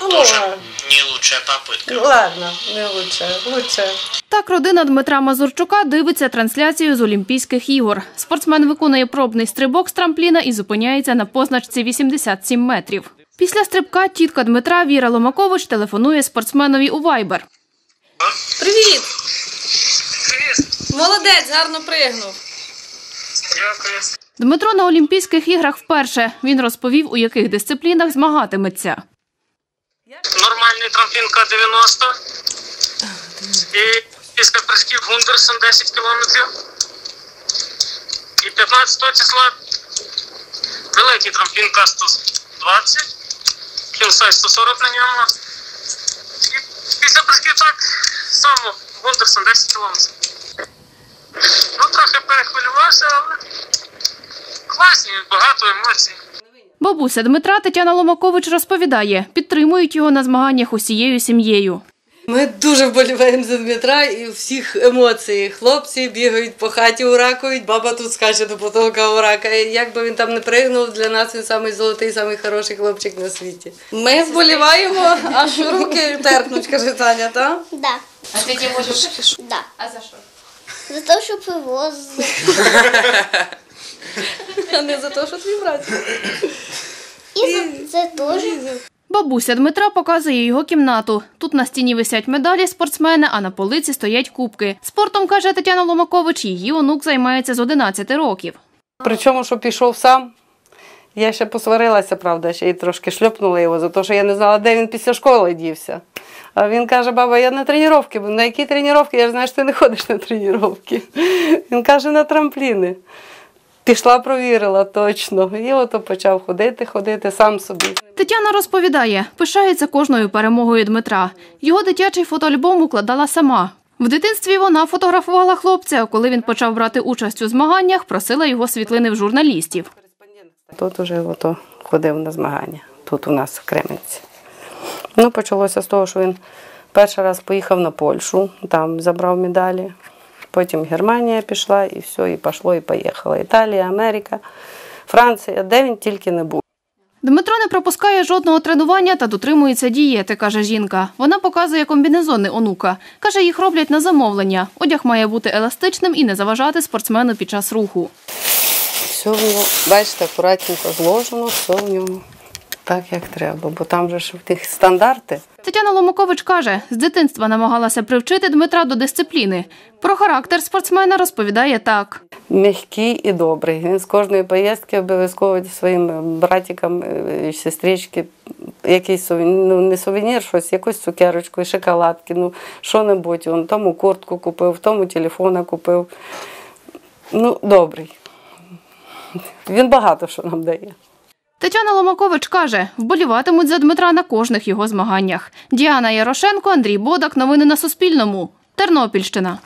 Ну, Тоже не лучшая попытка. Ну, ладно, не лучше, лучше. Так родина Дмитра Мазурчука дивиться трансляцію з Олімпійських ігор. Спортсмен виконує пробний стрибок з трампліна і зупиняється на позначці 87 метрів. Після стрибка тітка Дмитра Віра Ломакович телефонує спортсменові у Viber. Привіт! Молодець, гарно пригнув. Дякую. Дмитро на Олімпійських іграх вперше. Він розповів, у яких дисциплінах змагатиметься. Нормальний трамплін К-90. І після прыжків Гундерсон 10 кілометрів. І 15 числа великий трамплін К-120. Кінсай 140 на ньому. І після прыжків так само Гундерсон 10 кілометрів. Ну, трохи перехвилювався, але класні, багато емоцій. Бабуся Дмитра Тетяна Ломакович розповідає, підтримують його на змаганнях усією сім'єю. Ми дуже вболіваємо за Дмитра і всіх емоцій. Хлопці бігають по хаті, уракують, баба тут скаче до потолка урака. Як би він там не пригнув, для нас він самий золотий, самий хороший хлопчик на світі. Ми вболіваємо, аж руки терпнуть, каже Таня, так? Да. А ти не можеш? Да. А за що? За те, що привозили. А не за те, що твій брат. І за це теж. Бабуся Дмитра показує його кімнату. Тут на стіні висять медалі спортсмена, а на полиці стоять кубки. Спортом, каже Тетяна Ломакович, її онук займається з 11 років. Причому, що пішов сам. Я ще посварилася, правда, ще й трошки шльопнула його за те, що я не знала, де він після школи дівся. А він каже, баба, я на тренування. був». На які тренування? Я ж знаю, що ти не ходиш на тренування. Він каже, на трампліни. Пішла, провірила точно. І ото почав ходити, ходити сам собі. Тетяна розповідає, пишається кожною перемогою Дмитра. Його дитячий фотоальбом укладала сама. В дитинстві вона фотографувала хлопця, коли він почав брати участь у змаганнях, просила його світлини в журналістів. Тут уже ото ходив на змагання, тут у нас в Кременці. Ну, почалося з того, що він перший раз поїхав на Польщу, там забрав медалі. Потім Германія пішла, і все, і пішло, і поїхала. Італія, Америка, Франція, де він тільки не був. Дмитро не пропускає жодного тренування та дотримується дієти, каже жінка. Вона показує комбінезони онука. Каже, їх роблять на замовлення. Одяг має бути еластичним і не заважати спортсмену під час руху. Все в нього, бачите, акуратненько зложено, все в ньому так, як треба, бо там же ж в тих стандарти. Тетяна Ломакович каже, з дитинства намагалася привчити Дмитра до дисципліни. Про характер спортсмена розповідає так. М'який і добрий. Він з кожної поїздки обов'язково своїм братикам е, і сестрички якийсь сувенір, ну не сувенір, щось, якусь цукерочку, шоколадки, ну що-небудь. Він тому куртку купив, тому телефона купив. Ну, добрий. Він багато що нам дає. Тетяна Ломакович каже, вболіватимуть за Дмитра на кожних його змаганнях. Діана Ярошенко, Андрій Бодак. Новини на Суспільному. Тернопільщина.